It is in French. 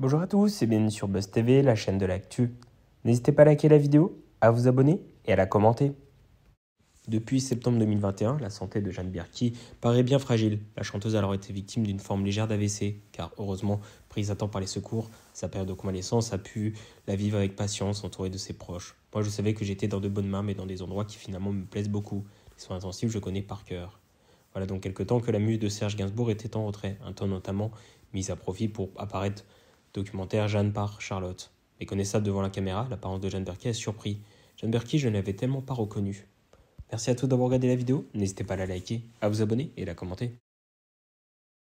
Bonjour à tous et bienvenue sur Buzz TV, la chaîne de l'actu. N'hésitez pas à liker la vidéo, à vous abonner et à la commenter. Depuis septembre 2021, la santé de Jeanne Birki paraît bien fragile. La chanteuse a alors été victime d'une forme légère d'AVC, car heureusement, prise à temps par les secours, sa période de convalescence a pu la vivre avec patience, entourée de ses proches. Moi, je savais que j'étais dans de bonnes mains, mais dans des endroits qui finalement me plaisent beaucoup. Les soins intensifs, je connais par cœur. Voilà donc quelque temps que la muse de Serge Gainsbourg était en retrait, un temps notamment mis à profit pour apparaître documentaire Jeanne par Charlotte. Méconnaissable devant la caméra, l'apparence de Jeanne Berky a surpris. Jeanne Berky, je ne l'avais tellement pas reconnue. Merci à tous d'avoir regardé la vidéo, n'hésitez pas à la liker, à vous abonner et à la commenter.